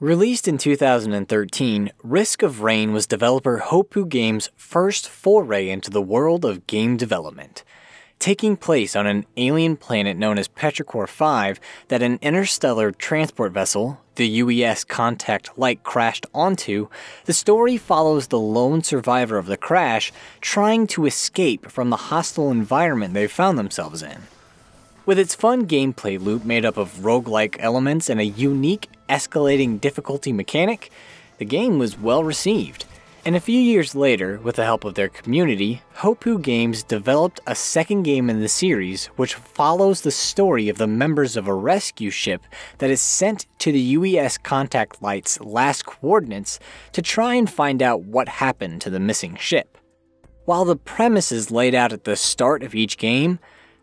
Released in 2013, Risk of Rain was developer Hopoo Games' first foray into the world of game development. Taking place on an alien planet known as Petrichor 5 that an interstellar transport vessel, the UES Contact Light, crashed onto, the story follows the lone survivor of the crash trying to escape from the hostile environment they found themselves in. With its fun gameplay loop made up of roguelike elements and a unique escalating difficulty mechanic, the game was well received. And a few years later, with the help of their community, Hopoo Games developed a second game in the series which follows the story of the members of a rescue ship that is sent to the UES Contact Light's last coordinates to try and find out what happened to the missing ship. While the premise is laid out at the start of each game,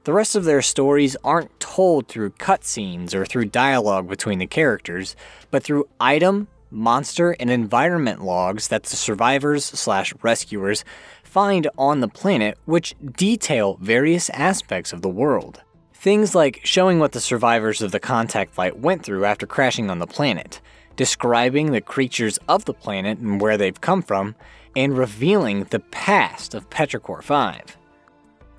the rest of their stories aren't told through cutscenes or through dialogue between the characters, but through item, monster, and environment logs that the survivors slash rescuers find on the planet, which detail various aspects of the world. Things like showing what the survivors of the contact light went through after crashing on the planet, describing the creatures of the planet and where they've come from, and revealing the past of Petrichor 5.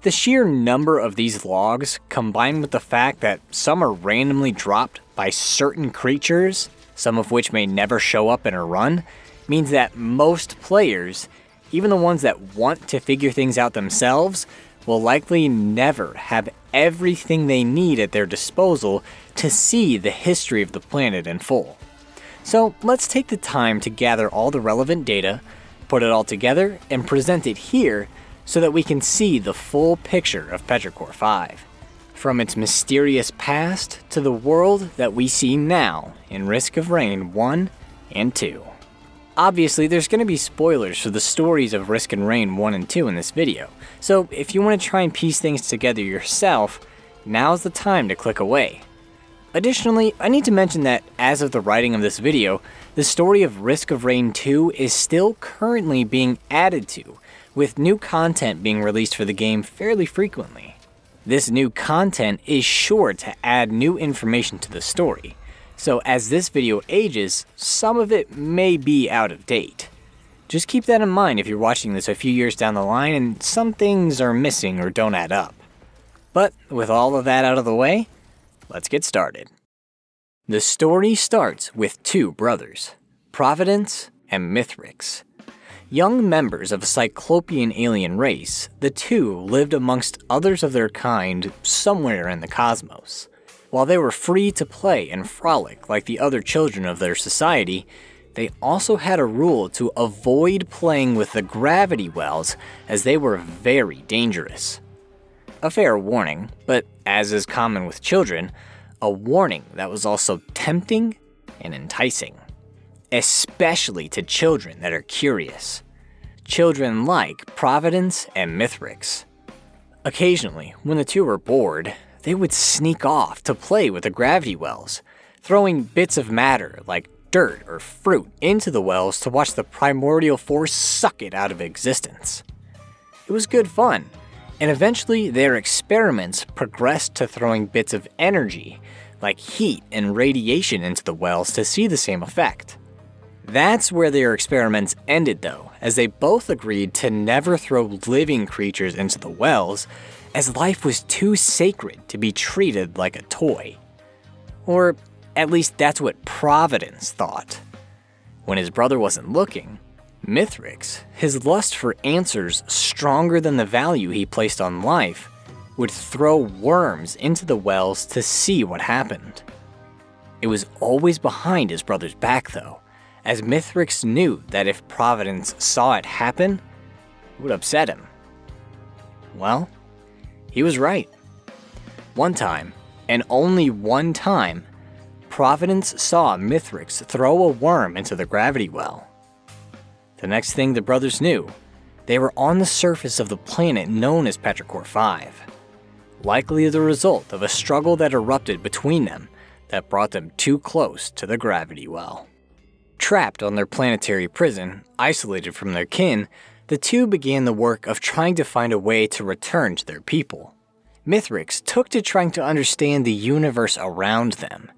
The sheer number of these logs, combined with the fact that some are randomly dropped by certain creatures, some of which may never show up in a run, means that most players, even the ones that want to figure things out themselves, will likely never have everything they need at their disposal to see the history of the planet in full. So let's take the time to gather all the relevant data, put it all together, and present it here so that we can see the full picture of Petrichor 5. From its mysterious past to the world that we see now in Risk of Rain 1 and 2. Obviously, there's going to be spoilers for the stories of Risk and Rain 1 and 2 in this video, so if you want to try and piece things together yourself, now's the time to click away. Additionally, I need to mention that as of the writing of this video, the story of Risk of Rain 2 is still currently being added to, with new content being released for the game fairly frequently. This new content is sure to add new information to the story, so as this video ages, some of it may be out of date. Just keep that in mind if you're watching this a few years down the line and some things are missing or don't add up. But with all of that out of the way, let's get started. The story starts with two brothers, Providence and Mithrix, Young members of a Cyclopean alien race, the two lived amongst others of their kind somewhere in the cosmos. While they were free to play and frolic like the other children of their society, they also had a rule to avoid playing with the gravity wells as they were very dangerous. A fair warning, but as is common with children, a warning that was also tempting and enticing especially to children that are curious. Children like Providence and Mithrix. Occasionally, when the two were bored, they would sneak off to play with the gravity wells, throwing bits of matter like dirt or fruit into the wells to watch the primordial force suck it out of existence. It was good fun, and eventually their experiments progressed to throwing bits of energy, like heat and radiation, into the wells to see the same effect. That's where their experiments ended, though, as they both agreed to never throw living creatures into the wells, as life was too sacred to be treated like a toy. Or at least that's what Providence thought. When his brother wasn't looking, Mithrix, his lust for answers stronger than the value he placed on life, would throw worms into the wells to see what happened. It was always behind his brother's back, though, as Mithrix knew that if Providence saw it happen, it would upset him. Well, he was right. One time, and only one time, Providence saw Mithrix throw a worm into the gravity well. The next thing the brothers knew, they were on the surface of the planet known as Petrichor 5, likely the result of a struggle that erupted between them that brought them too close to the gravity well. Trapped on their planetary prison, isolated from their kin, the two began the work of trying to find a way to return to their people. Mithrix took to trying to understand the universe around them,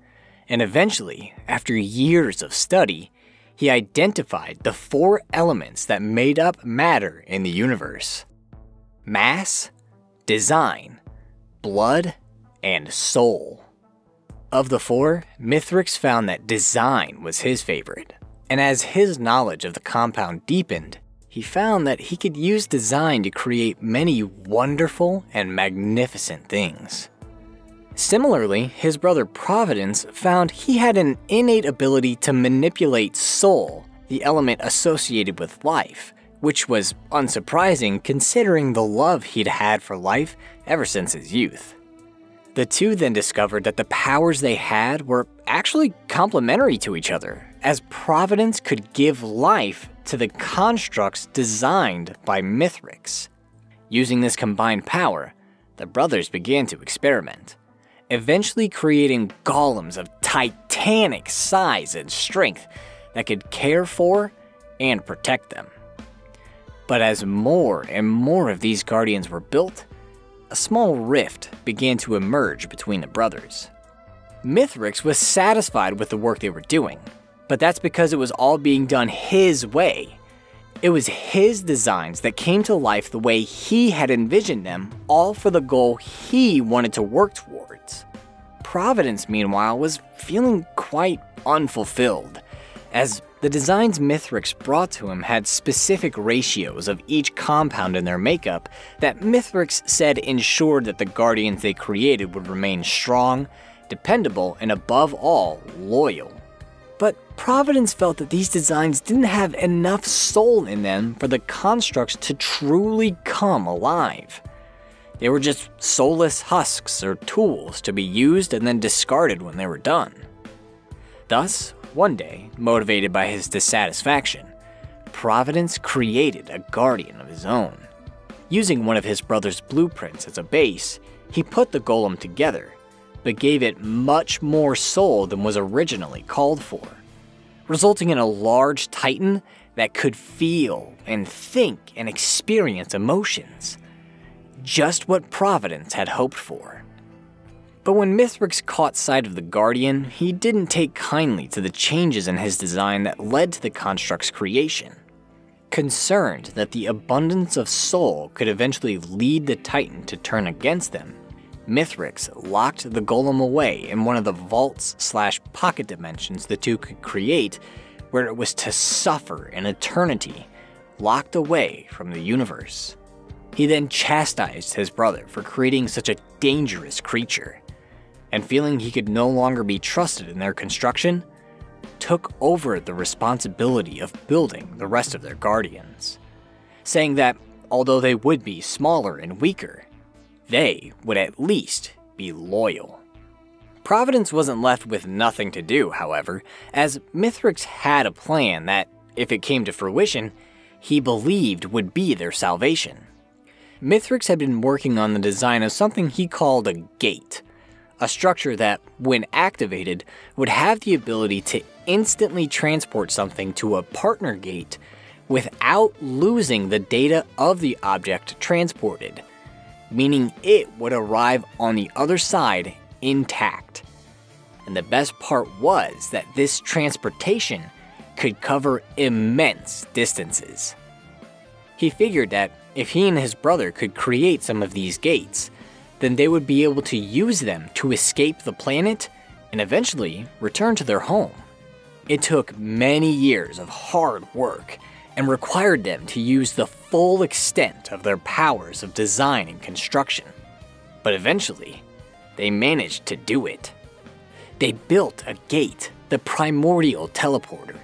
And eventually, after years of study, he identified the four elements that made up matter in the universe mass, design, blood, and soul. Of the four, Mithrix found that design was his favorite. And as his knowledge of the compound deepened, he found that he could use design to create many wonderful and magnificent things. Similarly, his brother Providence found he had an innate ability to manipulate soul, the element associated with life, which was unsurprising considering the love he'd had for life ever since his youth. The two then discovered that the powers they had were actually complementary to each other, as Providence could give life to the constructs designed by Mithrix. Using this combined power, the brothers began to experiment, eventually creating golems of titanic size and strength that could care for and protect them. But as more and more of these guardians were built, a small rift began to emerge between the brothers. Mithrix was satisfied with the work they were doing, but that's because it was all being done his way. It was his designs that came to life the way he had envisioned them, all for the goal he wanted to work towards. Providence, meanwhile, was feeling quite unfulfilled, as the designs Mithrix brought to him had specific ratios of each compound in their makeup that Mithrix said ensured that the Guardians they created would remain strong, dependable, and above all, loyal. But Providence felt that these designs didn't have enough soul in them for the constructs to truly come alive. They were just soulless husks or tools to be used and then discarded when they were done. Thus, one day, motivated by his dissatisfaction, Providence created a guardian of his own. Using one of his brother's blueprints as a base, he put the golem together, but gave it much more soul than was originally called for, resulting in a large titan that could feel and think and experience emotions. Just what Providence had hoped for. But when Mithrix caught sight of the Guardian, he didn't take kindly to the changes in his design that led to the construct's creation. Concerned that the abundance of soul could eventually lead the Titan to turn against them, Mithrix locked the golem away in one of the vaults slash pocket dimensions the two could create, where it was to suffer an eternity, locked away from the universe. He then chastised his brother for creating such a dangerous creature, and feeling he could no longer be trusted in their construction, took over the responsibility of building the rest of their guardians, saying that although they would be smaller and weaker, they would at least be loyal. Providence wasn't left with nothing to do, however, as Mithrix had a plan that, if it came to fruition, he believed would be their salvation. Mithrix had been working on the design of something he called a gate, a structure that, when activated, would have the ability to instantly transport something to a partner gate without losing the data of the object transported, meaning it would arrive on the other side intact. And the best part was that this transportation could cover immense distances. He figured that if he and his brother could create some of these gates, then they would be able to use them to escape the planet and eventually return to their home. It took many years of hard work and required them to use the full extent of their powers of design and construction. But eventually, they managed to do it. They built a gate, the primordial teleporter,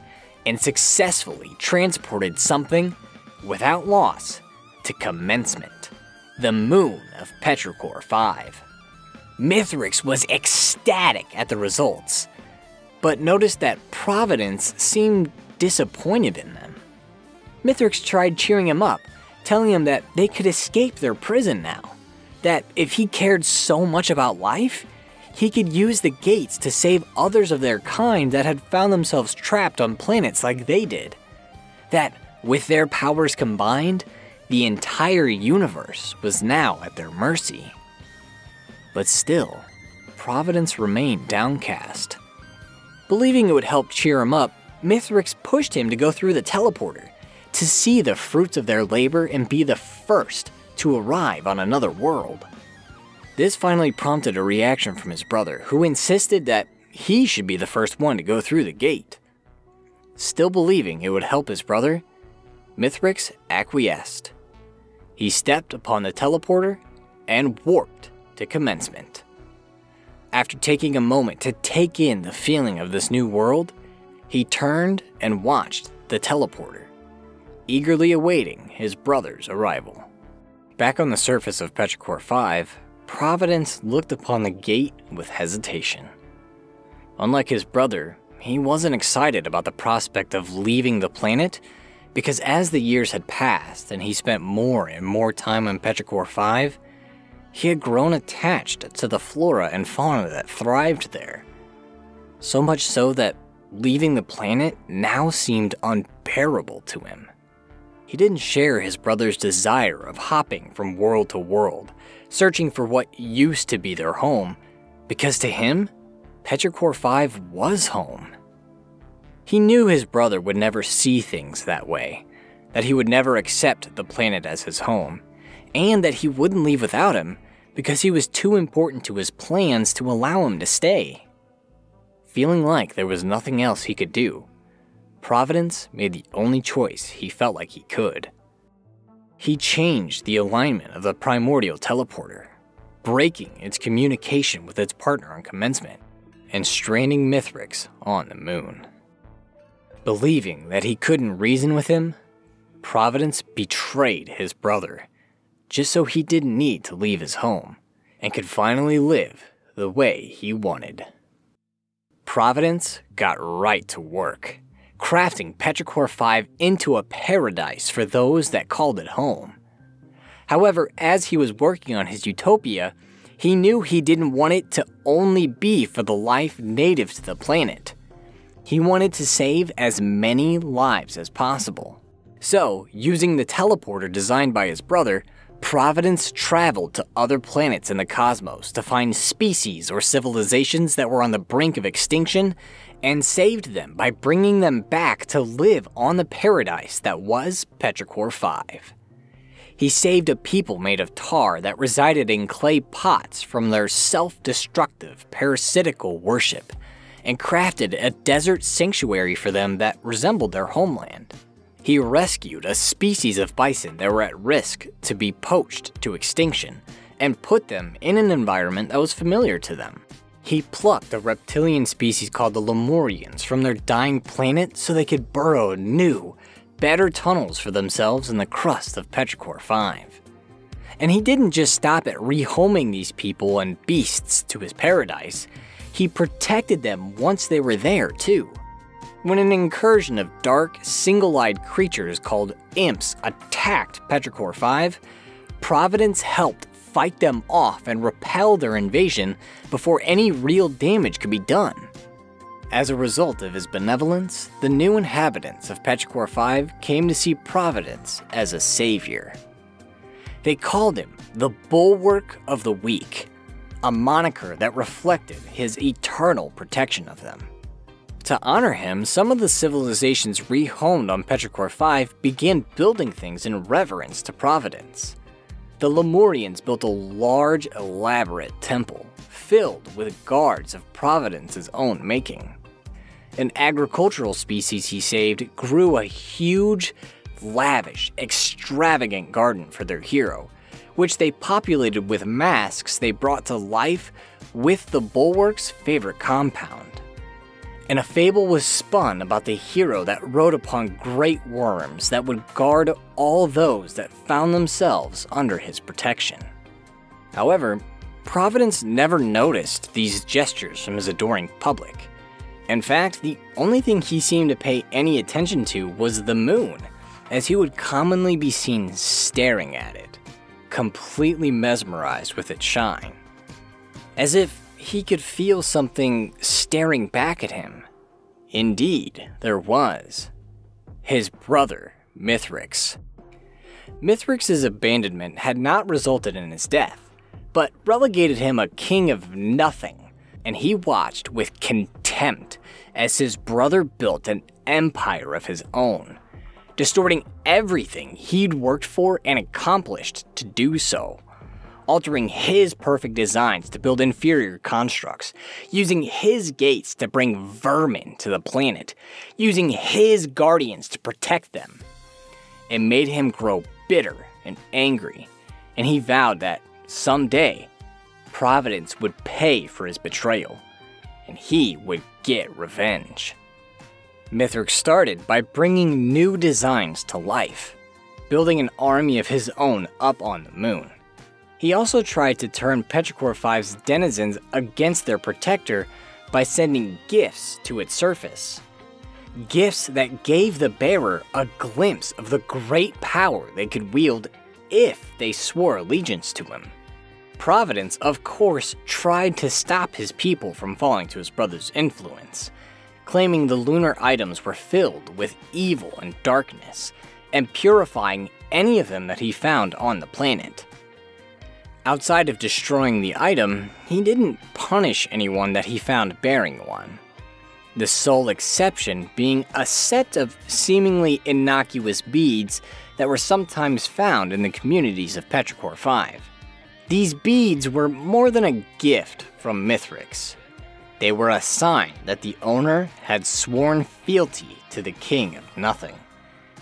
and successfully transported something without loss to commencement the moon of Petrichor 5. Mithrix was ecstatic at the results, but noticed that Providence seemed disappointed in them. Mithrix tried cheering him up, telling him that they could escape their prison now, that if he cared so much about life, he could use the gates to save others of their kind that had found themselves trapped on planets like they did. That, with their powers combined, the entire universe was now at their mercy. But still, Providence remained downcast, Believing it would help cheer him up, Mithrix pushed him to go through the teleporter to see the fruits of their labor and be the first to arrive on another world. This finally prompted a reaction from his brother, who insisted that he should be the first one to go through the gate. Still believing it would help his brother, Mithrix acquiesced. He stepped upon the teleporter and warped to commencement. After taking a moment to take in the feeling of this new world, he turned and watched the teleporter, eagerly awaiting his brother's arrival. Back on the surface of Petrichor 5, Providence looked upon the gate with hesitation. Unlike his brother, he wasn't excited about the prospect of leaving the planet because as the years had passed and he spent more and more time on Petrichor 5, he had grown attached to the flora and fauna that thrived there. So much so that leaving the planet now seemed unbearable to him. He didn't share his brother's desire of hopping from world to world, searching for what used to be their home, because to him, Petrichor 5 was home. He knew his brother would never see things that way, that he would never accept the planet as his home, and that he wouldn't leave without him because he was too important to his plans to allow him to stay. Feeling like there was nothing else he could do, Providence made the only choice he felt like he could. He changed the alignment of the primordial teleporter, breaking its communication with its partner on commencement, and stranding Mithrix on the moon. Believing that he couldn't reason with him, Providence betrayed his brother, just so he didn't need to leave his home and could finally live the way he wanted. Providence got right to work, crafting Petrichor 5 into a paradise for those that called it home. However, as he was working on his utopia, he knew he didn't want it to only be for the life native to the planet. He wanted to save as many lives as possible. So, using the teleporter designed by his brother, Providence traveled to other planets in the cosmos to find species or civilizations that were on the brink of extinction and saved them by bringing them back to live on the paradise that was Petrichor 5. He saved a people made of tar that resided in clay pots from their self destructive parasitical worship and crafted a desert sanctuary for them that resembled their homeland. He rescued a species of bison that were at risk to be poached to extinction and put them in an environment that was familiar to them. He plucked a reptilian species called the Lemurians from their dying planet so they could burrow new, better tunnels for themselves in the crust of Petrichor 5. And he didn't just stop at rehoming these people and beasts to his paradise, he protected them once they were there, too. When an incursion of dark, single eyed creatures called imps attacked Petrichor 5, Providence helped fight them off and repel their invasion before any real damage could be done. As a result of his benevolence, the new inhabitants of Petrichor 5 came to see Providence as a savior. They called him the Bulwark of the Weak a moniker that reflected his eternal protection of them. To honor him, some of the civilizations rehomed on Petrichor 5 began building things in reverence to Providence. The Lemurians built a large, elaborate temple filled with guards of Providence's own making. An agricultural species he saved grew a huge, lavish, extravagant garden for their hero, which they populated with masks they brought to life with the Bulwark's favorite compound. And a fable was spun about the hero that rode upon great worms that would guard all those that found themselves under his protection. However, Providence never noticed these gestures from his adoring public. In fact, the only thing he seemed to pay any attention to was the moon, as he would commonly be seen staring at it completely mesmerized with its shine. As if he could feel something staring back at him. Indeed, there was. His brother, Mithrix. Mithrix's abandonment had not resulted in his death, but relegated him a king of nothing and he watched with contempt as his brother built an empire of his own, distorting everything he'd worked for and accomplished to do so altering his perfect designs to build inferior constructs, using his gates to bring vermin to the planet, using his guardians to protect them. It made him grow bitter and angry, and he vowed that someday Providence would pay for his betrayal, and he would get revenge. Mithrix started by bringing new designs to life, building an army of his own up on the moon. He also tried to turn Petrichor 5's denizens against their protector by sending gifts to its surface. Gifts that gave the bearer a glimpse of the great power they could wield if they swore allegiance to him. Providence, of course, tried to stop his people from falling to his brother's influence, claiming the lunar items were filled with evil and darkness, and purifying any of them that he found on the planet. Outside of destroying the item, he didn't punish anyone that he found bearing one. The sole exception being a set of seemingly innocuous beads that were sometimes found in the communities of Petrichor 5. These beads were more than a gift from Mithrix. They were a sign that the owner had sworn fealty to the King of Nothing,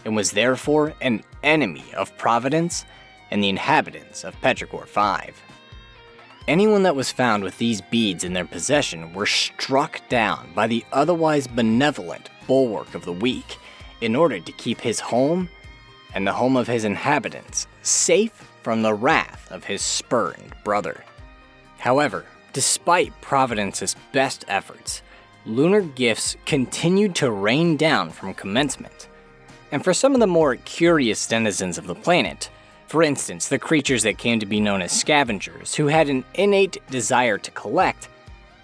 and was therefore an enemy of Providence and the inhabitants of Petrichor 5. Anyone that was found with these beads in their possession were struck down by the otherwise benevolent bulwark of the weak in order to keep his home and the home of his inhabitants safe from the wrath of his spurned brother. However, despite Providence's best efforts, lunar gifts continued to rain down from commencement. And for some of the more curious denizens of the planet, for instance, the creatures that came to be known as scavengers, who had an innate desire to collect,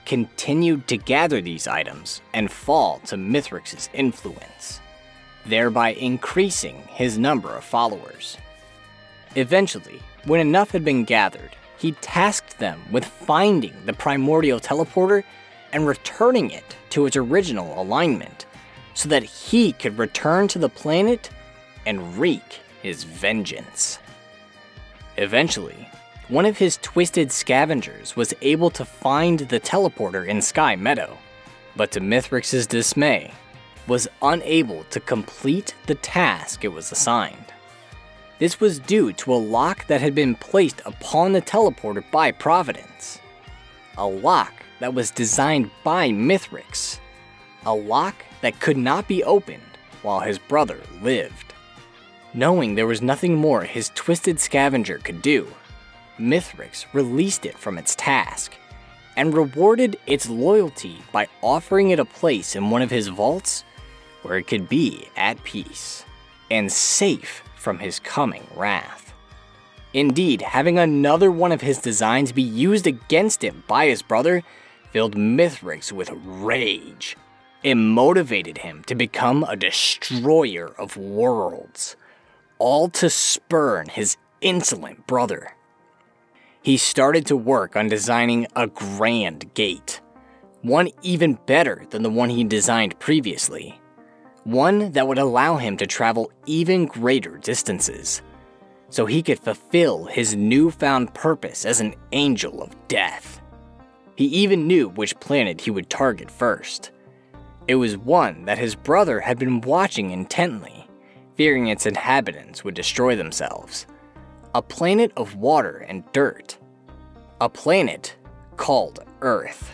continued to gather these items and fall to Mithrix's influence, thereby increasing his number of followers. Eventually, when enough had been gathered, he tasked them with finding the primordial teleporter and returning it to its original alignment, so that he could return to the planet and wreak his vengeance. Eventually, one of his twisted scavengers was able to find the teleporter in Sky Meadow, but to Mithrix's dismay, was unable to complete the task it was assigned. This was due to a lock that had been placed upon the teleporter by Providence. A lock that was designed by Mithrix. A lock that could not be opened while his brother lived. Knowing there was nothing more his twisted scavenger could do, Mithrix released it from its task and rewarded its loyalty by offering it a place in one of his vaults where it could be at peace and safe from his coming wrath. Indeed, having another one of his designs be used against him by his brother filled Mithrix with rage. It motivated him to become a destroyer of worlds all to spurn his insolent brother. He started to work on designing a grand gate, one even better than the one he designed previously, one that would allow him to travel even greater distances, so he could fulfill his newfound purpose as an angel of death. He even knew which planet he would target first. It was one that his brother had been watching intently fearing its inhabitants would destroy themselves. A planet of water and dirt. A planet called Earth.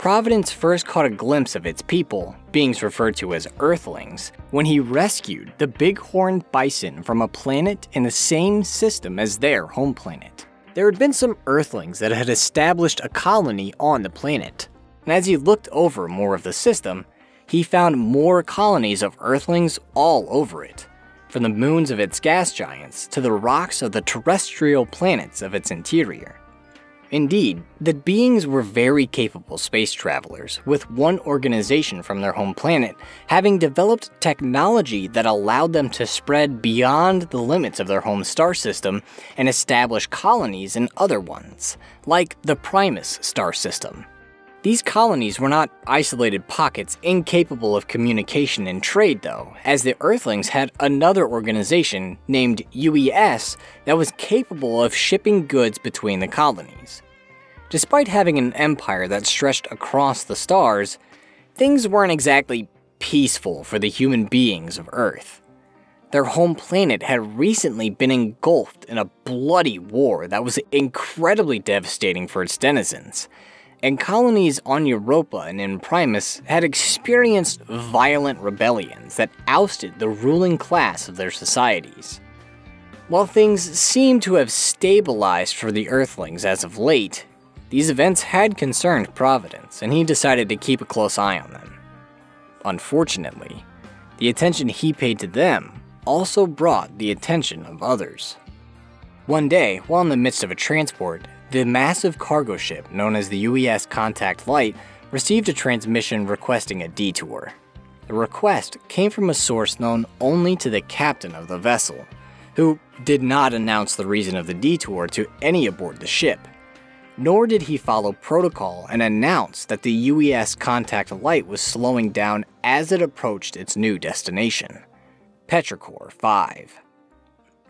Providence first caught a glimpse of its people, beings referred to as Earthlings, when he rescued the bighorn bison from a planet in the same system as their home planet. There had been some Earthlings that had established a colony on the planet, and as he looked over more of the system, he found more colonies of Earthlings all over it, from the moons of its gas giants to the rocks of the terrestrial planets of its interior. Indeed, the beings were very capable space travelers, with one organization from their home planet having developed technology that allowed them to spread beyond the limits of their home star system and establish colonies in other ones, like the Primus star system. These colonies were not isolated pockets incapable of communication and trade, though, as the Earthlings had another organization named UES that was capable of shipping goods between the colonies. Despite having an empire that stretched across the stars, things weren't exactly peaceful for the human beings of Earth. Their home planet had recently been engulfed in a bloody war that was incredibly devastating for its denizens and colonies on Europa and in Primus had experienced violent rebellions that ousted the ruling class of their societies. While things seem to have stabilized for the Earthlings as of late, these events had concerned Providence, and he decided to keep a close eye on them. Unfortunately, the attention he paid to them also brought the attention of others. One day, while in the midst of a transport, the massive cargo ship known as the UES Contact Light received a transmission requesting a detour. The request came from a source known only to the captain of the vessel, who did not announce the reason of the detour to any aboard the ship. Nor did he follow protocol and announce that the UES Contact Light was slowing down as it approached its new destination, Petrichor 5.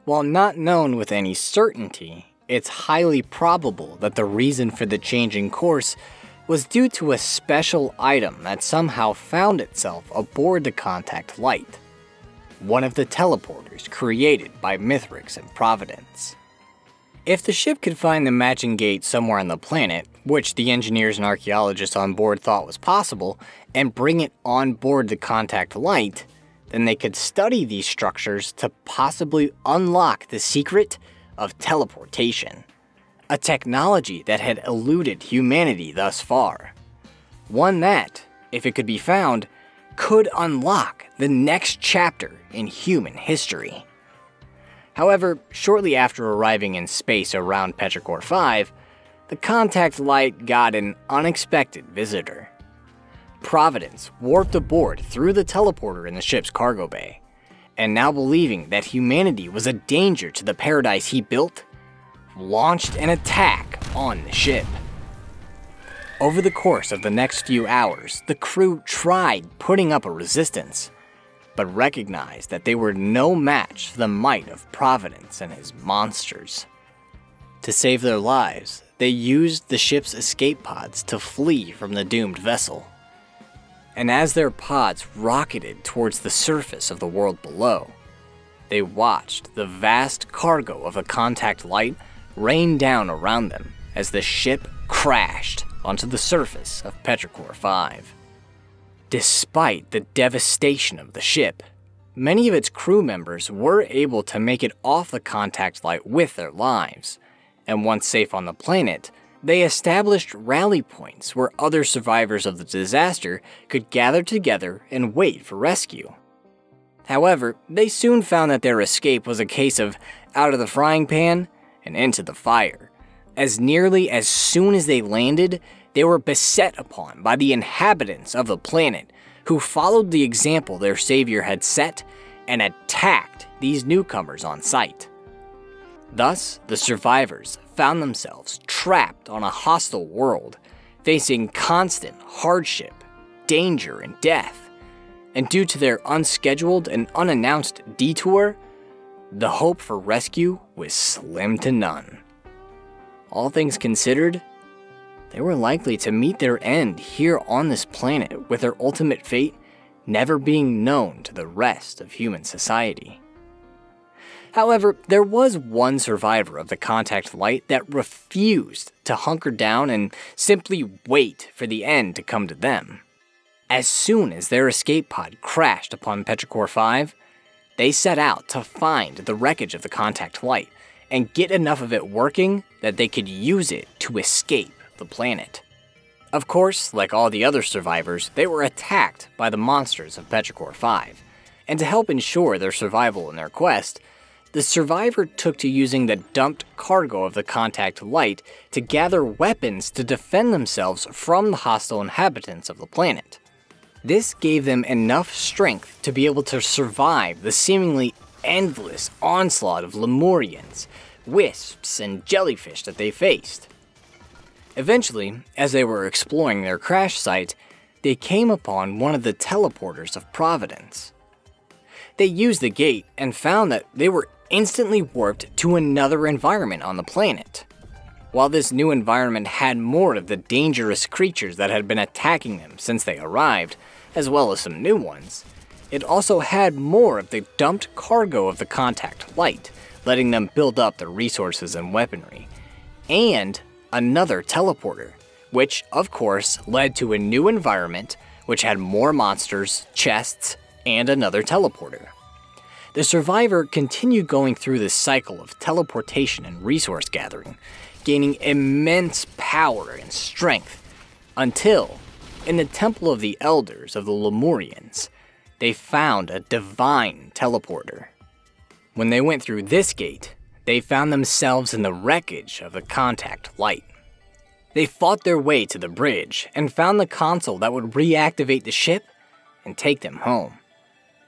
While not known with any certainty, it's highly probable that the reason for the change in course was due to a special item that somehow found itself aboard the contact light. One of the teleporters created by Mithrix and Providence. If the ship could find the matching gate somewhere on the planet, which the engineers and archaeologists on board thought was possible, and bring it on board the contact light, then they could study these structures to possibly unlock the secret of teleportation, a technology that had eluded humanity thus far. One that, if it could be found, could unlock the next chapter in human history. However, shortly after arriving in space around Petrichor 5, the contact light got an unexpected visitor. Providence warped aboard through the teleporter in the ship's cargo bay and now believing that humanity was a danger to the paradise he built, launched an attack on the ship. Over the course of the next few hours, the crew tried putting up a resistance, but recognized that they were no match for the might of Providence and his monsters. To save their lives, they used the ship's escape pods to flee from the doomed vessel and as their pods rocketed towards the surface of the world below, they watched the vast cargo of the contact light rain down around them as the ship crashed onto the surface of Petrichor 5. Despite the devastation of the ship, many of its crew members were able to make it off the contact light with their lives, and once safe on the planet, they established rally points where other survivors of the disaster could gather together and wait for rescue. However, they soon found that their escape was a case of out of the frying pan and into the fire, as nearly as soon as they landed, they were beset upon by the inhabitants of the planet who followed the example their savior had set and attacked these newcomers on sight. Thus, the survivors found themselves trapped on a hostile world, facing constant hardship, danger, and death. And due to their unscheduled and unannounced detour, the hope for rescue was slim to none. All things considered, they were likely to meet their end here on this planet with their ultimate fate never being known to the rest of human society. However, there was one survivor of the contact light that refused to hunker down and simply wait for the end to come to them. As soon as their escape pod crashed upon Petrichor 5, they set out to find the wreckage of the contact light and get enough of it working that they could use it to escape the planet. Of course, like all the other survivors, they were attacked by the monsters of Petrichor 5, and to help ensure their survival in their quest, the survivor took to using the dumped cargo of the contact light to gather weapons to defend themselves from the hostile inhabitants of the planet. This gave them enough strength to be able to survive the seemingly endless onslaught of Lemurians, wisps, and jellyfish that they faced. Eventually, as they were exploring their crash site, they came upon one of the teleporters of Providence. They used the gate and found that they were instantly warped to another environment on the planet. While this new environment had more of the dangerous creatures that had been attacking them since they arrived, as well as some new ones, it also had more of the dumped cargo of the contact light, letting them build up their resources and weaponry, and another teleporter, which of course led to a new environment which had more monsters, chests, and another teleporter. The survivor continued going through this cycle of teleportation and resource gathering, gaining immense power and strength, until, in the Temple of the Elders of the Lemurians, they found a divine teleporter. When they went through this gate, they found themselves in the wreckage of the contact light. They fought their way to the bridge and found the console that would reactivate the ship and take them home.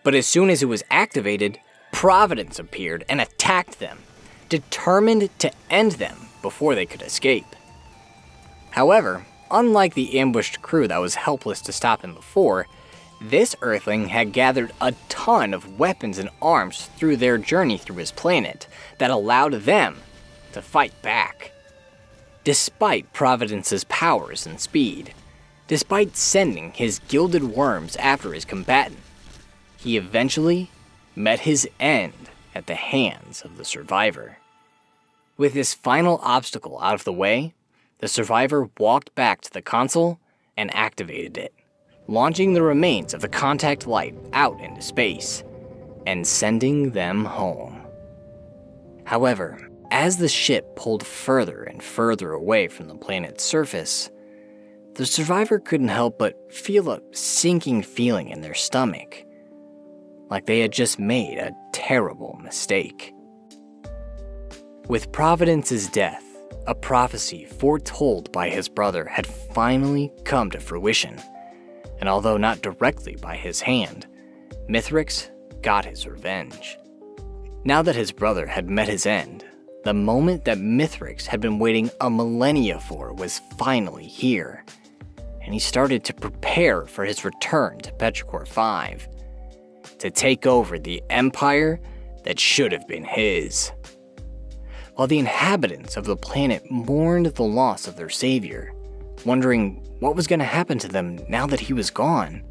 But as soon as it was activated, Providence appeared and attacked them, determined to end them before they could escape. However, unlike the ambushed crew that was helpless to stop him before, this Earthling had gathered a ton of weapons and arms through their journey through his planet that allowed them to fight back. Despite Providence's powers and speed, despite sending his gilded worms after his combatant, he eventually met his end at the hands of the survivor. With this final obstacle out of the way, the survivor walked back to the console and activated it launching the remains of the contact light out into space and sending them home. However, as the ship pulled further and further away from the planet's surface, the survivor couldn't help but feel a sinking feeling in their stomach, like they had just made a terrible mistake. With Providence's death, a prophecy foretold by his brother had finally come to fruition and although not directly by his hand, Mithrix got his revenge. Now that his brother had met his end, the moment that Mithrix had been waiting a millennia for was finally here, and he started to prepare for his return to Petrichor 5 to take over the empire that should have been his. While the inhabitants of the planet mourned the loss of their savior, wondering what was going to happen to them now that he was gone.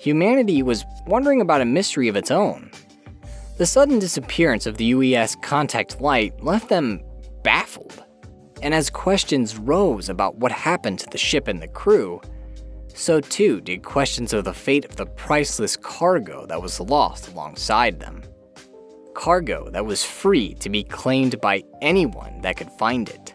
Humanity was wondering about a mystery of its own. The sudden disappearance of the UES contact light left them baffled. And as questions rose about what happened to the ship and the crew, so too did questions of the fate of the priceless cargo that was lost alongside them. Cargo that was free to be claimed by anyone that could find it.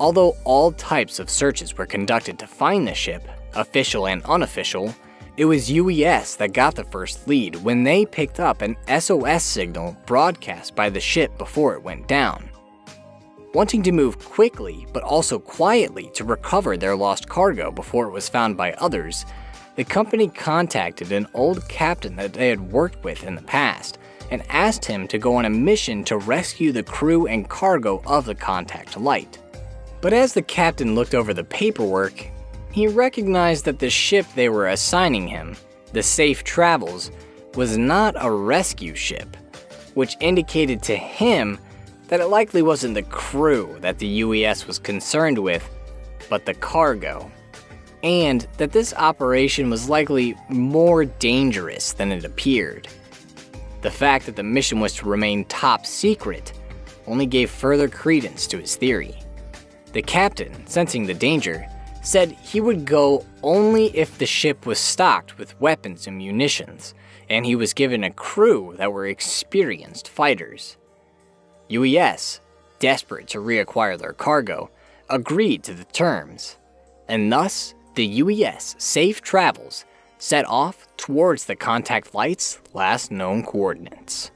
Although all types of searches were conducted to find the ship, official and unofficial, it was UES that got the first lead when they picked up an SOS signal broadcast by the ship before it went down. Wanting to move quickly but also quietly to recover their lost cargo before it was found by others, the company contacted an old captain that they had worked with in the past and asked him to go on a mission to rescue the crew and cargo of the contact light. But as the captain looked over the paperwork, he recognized that the ship they were assigning him, the Safe Travels, was not a rescue ship, which indicated to him that it likely wasn't the crew that the UES was concerned with, but the cargo. And that this operation was likely more dangerous than it appeared. The fact that the mission was to remain top secret only gave further credence to his theory. The captain, sensing the danger, said he would go only if the ship was stocked with weapons and munitions, and he was given a crew that were experienced fighters. UES, desperate to reacquire their cargo, agreed to the terms, and thus the UES Safe Travels set off towards the contact light's last known coordinates.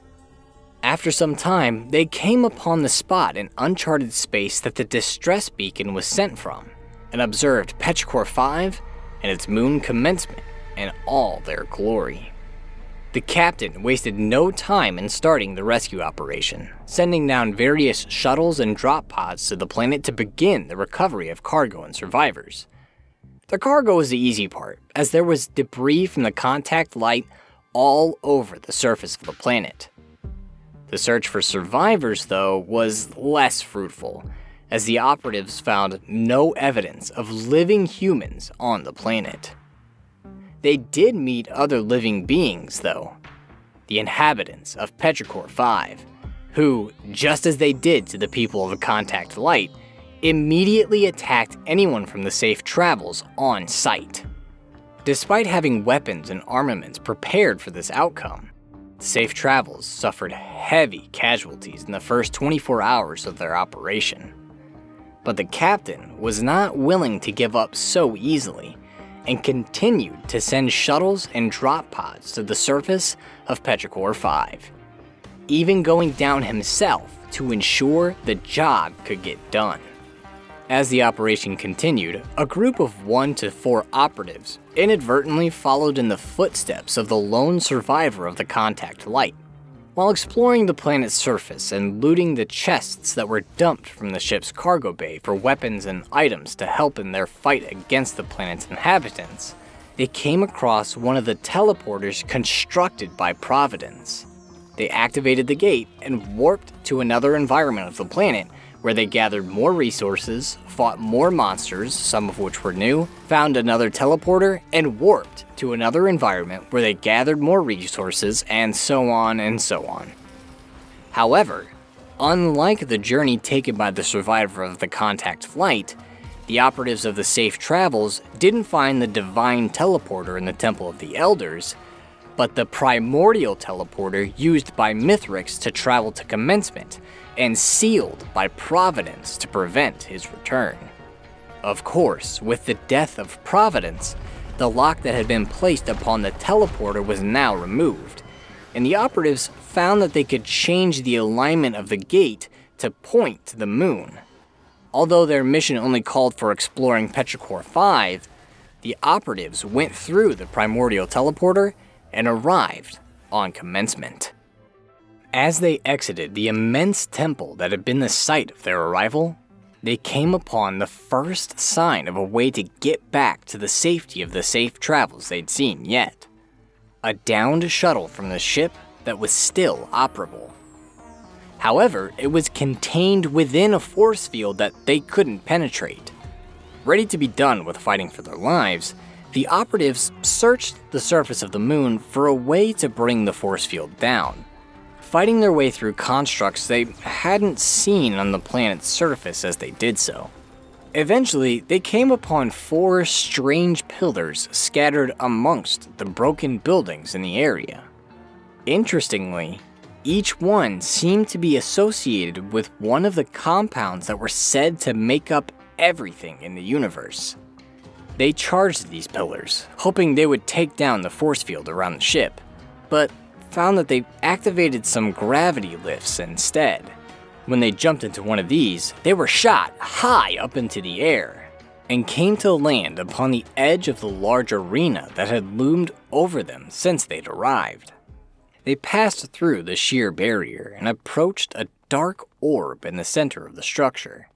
After some time, they came upon the spot in uncharted space that the distress beacon was sent from, and observed Petrichor 5 and its moon commencement in all their glory. The captain wasted no time in starting the rescue operation, sending down various shuttles and drop pods to the planet to begin the recovery of cargo and survivors. The cargo was the easy part, as there was debris from the contact light all over the surface of the planet. The search for survivors, though, was less fruitful, as the operatives found no evidence of living humans on the planet. They did meet other living beings, though the inhabitants of Petrichor 5, who, just as they did to the people of the Contact Light, immediately attacked anyone from the safe travels on sight. Despite having weapons and armaments prepared for this outcome, Safe Travels suffered heavy casualties in the first 24 hours of their operation. But the captain was not willing to give up so easily and continued to send shuttles and drop pods to the surface of Petrichor 5, even going down himself to ensure the job could get done. As the operation continued, a group of one to four operatives inadvertently followed in the footsteps of the lone survivor of the contact light. While exploring the planet's surface and looting the chests that were dumped from the ship's cargo bay for weapons and items to help in their fight against the planet's inhabitants, they came across one of the teleporters constructed by Providence. They activated the gate and warped to another environment of the planet where they gathered more resources, fought more monsters, some of which were new, found another teleporter, and warped to another environment where they gathered more resources, and so on and so on. However, unlike the journey taken by the survivor of the contact light, the operatives of the Safe Travels didn't find the divine teleporter in the Temple of the Elders, but the primordial teleporter used by Mithrix to travel to commencement, and sealed by Providence to prevent his return. Of course, with the death of Providence, the lock that had been placed upon the teleporter was now removed, and the operatives found that they could change the alignment of the gate to point to the moon. Although their mission only called for exploring Petrichor 5, the operatives went through the primordial teleporter and arrived on commencement. As they exited the immense temple that had been the site of their arrival, they came upon the first sign of a way to get back to the safety of the safe travels they'd seen yet. A downed shuttle from the ship that was still operable. However, it was contained within a force field that they couldn't penetrate. Ready to be done with fighting for their lives, the operatives searched the surface of the moon for a way to bring the force field down fighting their way through constructs they hadn't seen on the planet's surface as they did so. Eventually, they came upon four strange pillars scattered amongst the broken buildings in the area. Interestingly, each one seemed to be associated with one of the compounds that were said to make up everything in the universe. They charged these pillars, hoping they would take down the force field around the ship, but found that they activated some gravity lifts instead. When they jumped into one of these, they were shot high up into the air and came to land upon the edge of the large arena that had loomed over them since they'd arrived. They passed through the sheer barrier and approached a dark orb in the center of the structure.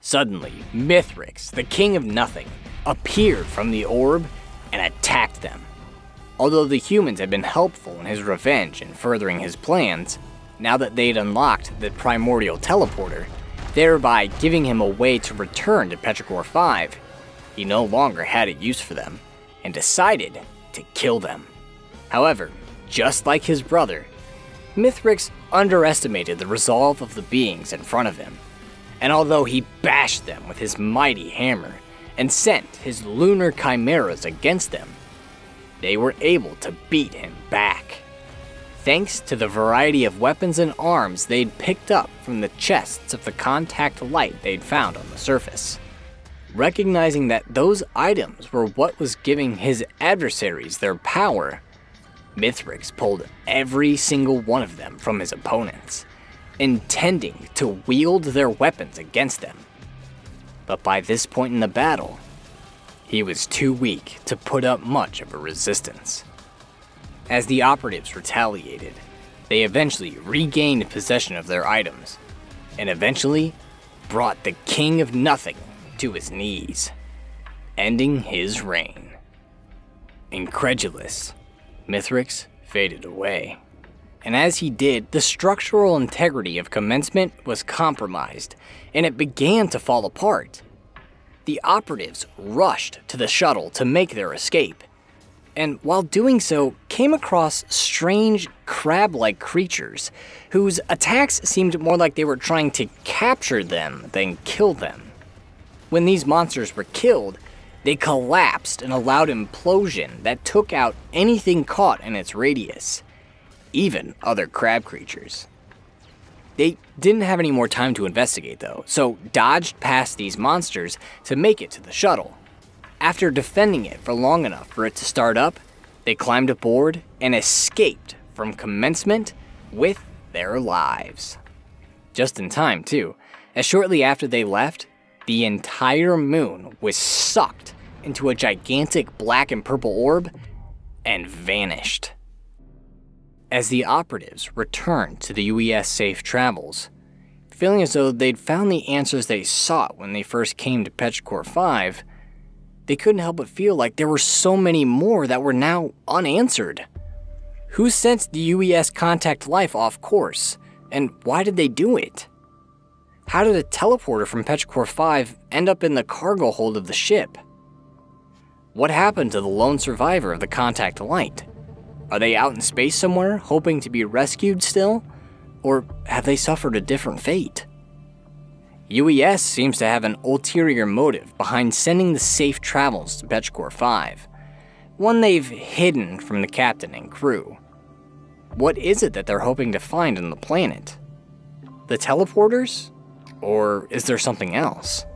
Suddenly, Mithrix, the king of nothing, appeared from the orb and attacked them. Although the humans had been helpful in his revenge and furthering his plans, now that they'd unlocked the primordial teleporter, thereby giving him a way to return to Petrichor 5, he no longer had a use for them, and decided to kill them. However, just like his brother, Mithrix underestimated the resolve of the beings in front of him, and although he bashed them with his mighty hammer and sent his lunar chimeras against them, they were able to beat him back. Thanks to the variety of weapons and arms they'd picked up from the chests of the contact light they'd found on the surface. Recognizing that those items were what was giving his adversaries their power, Mithrix pulled every single one of them from his opponents, intending to wield their weapons against them. But by this point in the battle, he was too weak to put up much of a resistance. As the operatives retaliated, they eventually regained possession of their items, and eventually brought the King of Nothing to his knees, ending his reign. Incredulous, Mithrix faded away. And as he did, the structural integrity of commencement was compromised, and it began to fall apart. The operatives rushed to the shuttle to make their escape, and while doing so, came across strange crab like creatures whose attacks seemed more like they were trying to capture them than kill them. When these monsters were killed, they collapsed in a loud implosion that took out anything caught in its radius, even other crab creatures. They didn't have any more time to investigate, though, so dodged past these monsters to make it to the shuttle. After defending it for long enough for it to start up, they climbed aboard and escaped from commencement with their lives. Just in time, too, as shortly after they left, the entire moon was sucked into a gigantic black and purple orb and vanished. As the operatives returned to the UES safe travels, feeling as though they'd found the answers they sought when they first came to Petrichor 5, they couldn't help but feel like there were so many more that were now unanswered. Who sent the UES contact light off course, and why did they do it? How did a teleporter from Petrichor 5 end up in the cargo hold of the ship? What happened to the lone survivor of the contact light? Are they out in space somewhere, hoping to be rescued still? Or have they suffered a different fate? UES seems to have an ulterior motive behind sending the safe travels to Petrichor 5, one they've hidden from the captain and crew. What is it that they're hoping to find on the planet? The teleporters? Or is there something else?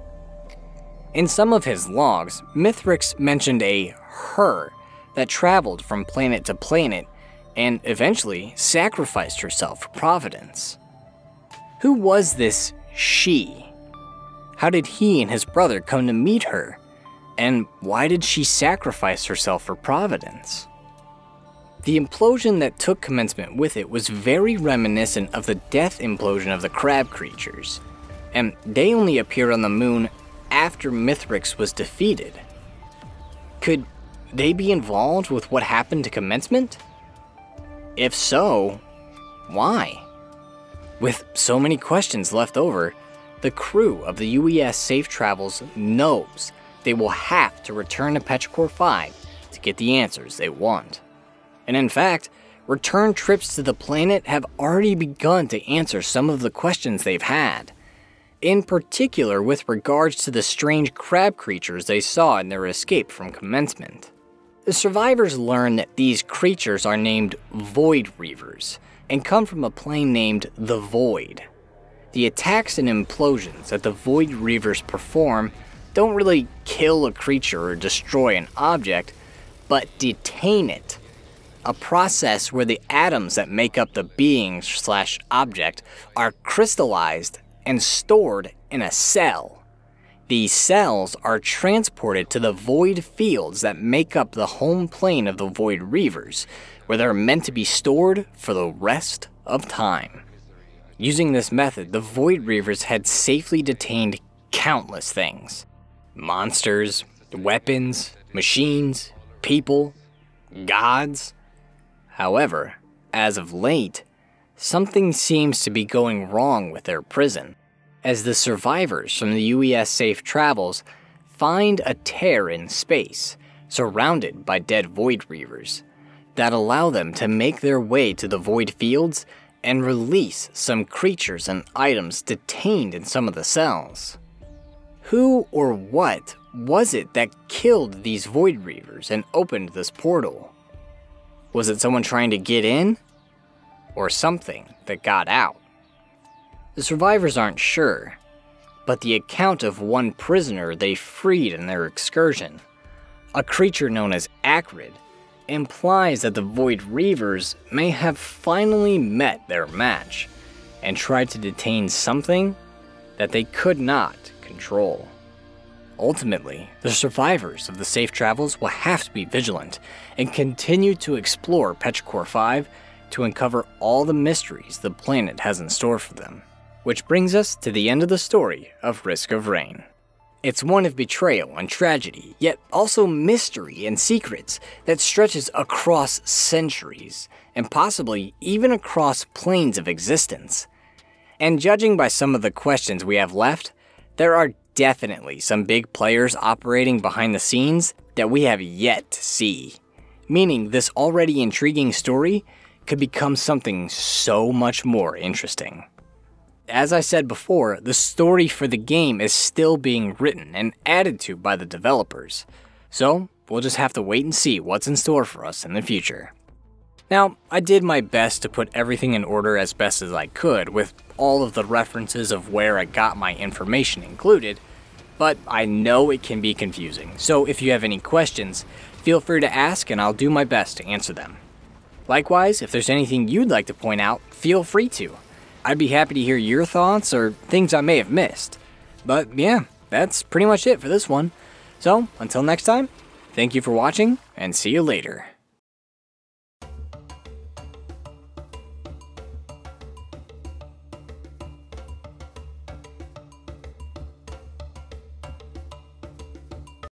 In some of his logs, Mithrix mentioned a her that traveled from planet to planet and eventually sacrificed herself for Providence. Who was this she? How did he and his brother come to meet her? And why did she sacrifice herself for Providence? The implosion that took commencement with it was very reminiscent of the death implosion of the crab creatures, and they only appeared on the moon after Mithrix was defeated. Could they be involved with what happened to commencement? If so, why? With so many questions left over, the crew of the UES Safe Travels knows they will have to return to Petrichor 5 to get the answers they want. And in fact, return trips to the planet have already begun to answer some of the questions they've had. In particular, with regards to the strange crab creatures they saw in their escape from commencement. The survivors learn that these creatures are named Void Reavers and come from a plane named the Void. The attacks and implosions that the Void Reavers perform don't really kill a creature or destroy an object, but detain it. A process where the atoms that make up the being slash object are crystallized and stored in a cell. These cells are transported to the void fields that make up the home plane of the Void Reavers, where they're meant to be stored for the rest of time. Using this method, the Void Reavers had safely detained countless things monsters, weapons, machines, people, gods. However, as of late, something seems to be going wrong with their prison as the survivors from the UES Safe Travels find a tear in space, surrounded by dead Void Reavers, that allow them to make their way to the Void Fields and release some creatures and items detained in some of the cells. Who or what was it that killed these Void Reavers and opened this portal? Was it someone trying to get in? Or something that got out? The survivors aren't sure, but the account of one prisoner they freed in their excursion, a creature known as Acrid, implies that the Void Reavers may have finally met their match and tried to detain something that they could not control. Ultimately, the survivors of the safe travels will have to be vigilant and continue to explore Petrichor 5 to uncover all the mysteries the planet has in store for them. Which brings us to the end of the story of Risk of Rain. It's one of betrayal and tragedy, yet also mystery and secrets that stretches across centuries, and possibly even across planes of existence. And judging by some of the questions we have left, there are definitely some big players operating behind the scenes that we have yet to see. Meaning, this already intriguing story could become something so much more interesting. As I said before, the story for the game is still being written and added to by the developers. So, we'll just have to wait and see what's in store for us in the future. Now, I did my best to put everything in order as best as I could, with all of the references of where I got my information included, but I know it can be confusing, so if you have any questions, feel free to ask and I'll do my best to answer them. Likewise, if there's anything you'd like to point out, feel free to. I'd be happy to hear your thoughts or things I may have missed. But yeah, that's pretty much it for this one. So, until next time, thank you for watching, and see you later.